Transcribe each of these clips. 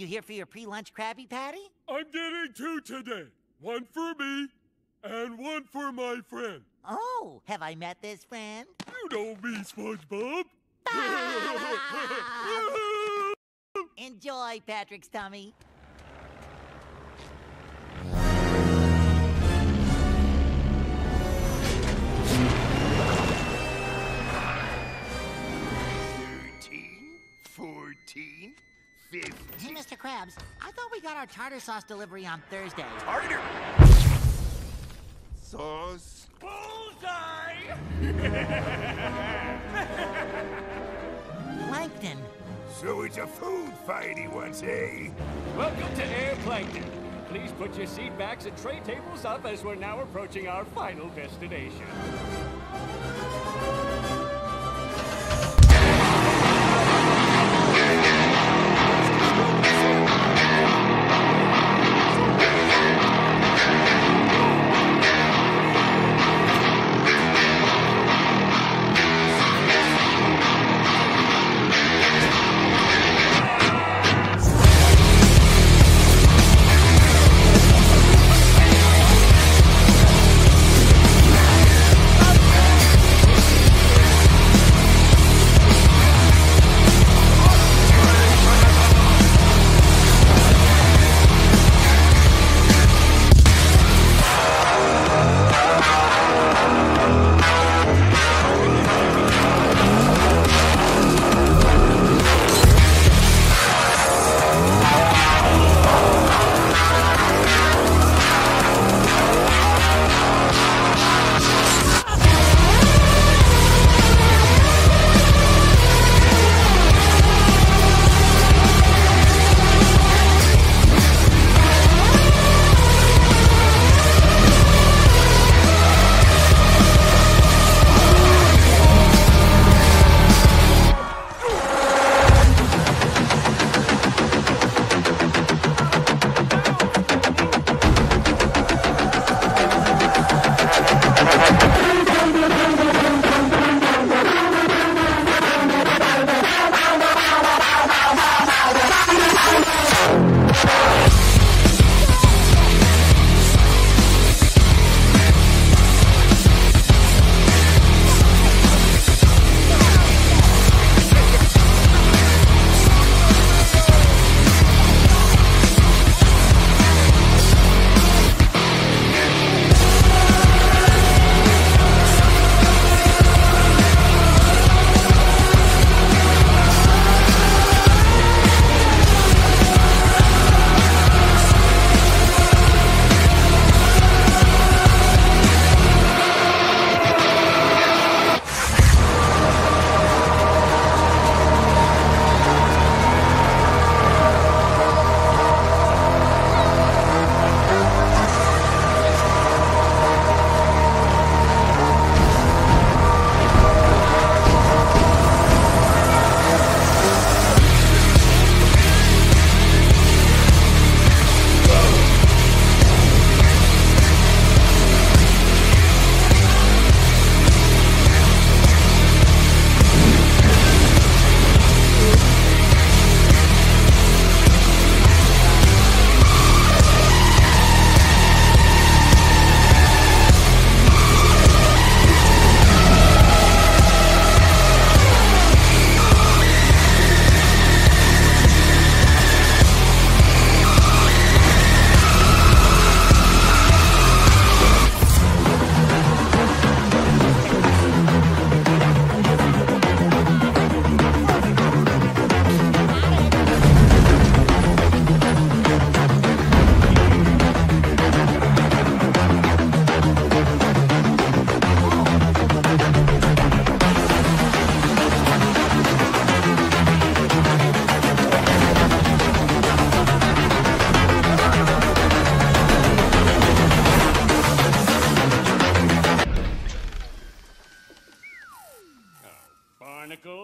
You here for your pre-lunch Krabby Patty? I'm getting two today. One for me and one for my friend. Oh, have I met this friend? You know me, SpongeBob. Enjoy, Patrick's tummy. Thirteen, fourteen, Hey. Mr. Krabs, I thought we got our tartar sauce delivery on Thursday. Harder. Sauce. Bullseye! Plankton. So it's a food fight he wants, eh? Welcome to Air Plankton. Please put your seat backs and tray tables up as we're now approaching our final destination.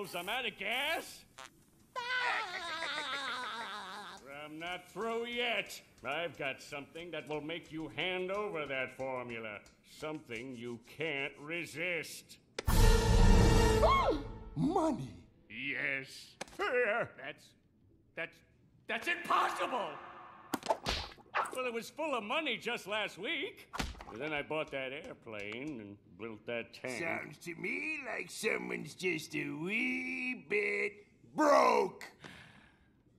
Barnacles, I'm out of gas. I'm not through yet. I've got something that will make you hand over that formula. Something you can't resist. Money. Yes. Here. That's. That's. That's impossible! Well, it was full of money just last week. And then I bought that airplane and built that tank. Sounds to me like someone's just a wee bit broke.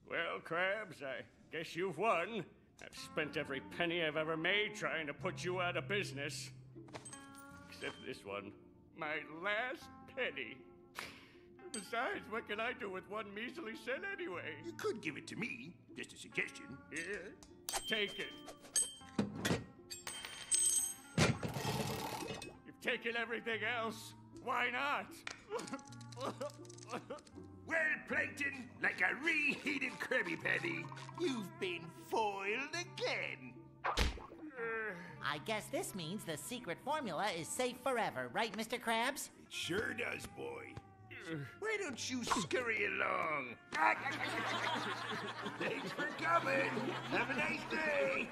Well, Krabs, I guess you've won. I've spent every penny I've ever made trying to put you out of business. Except this one. My last penny. Besides, what can I do with one measly cent anyway? You could give it to me. Just a suggestion. Here, take it. Taken everything else. Why not? Well, Plankton, like a reheated Krabby Patty, you've been foiled again. Uh. I guess this means the secret formula is safe forever, right, Mr. Krabs? It sure does, boy. Why don't you scurry along? Thanks for coming. Have a nice day.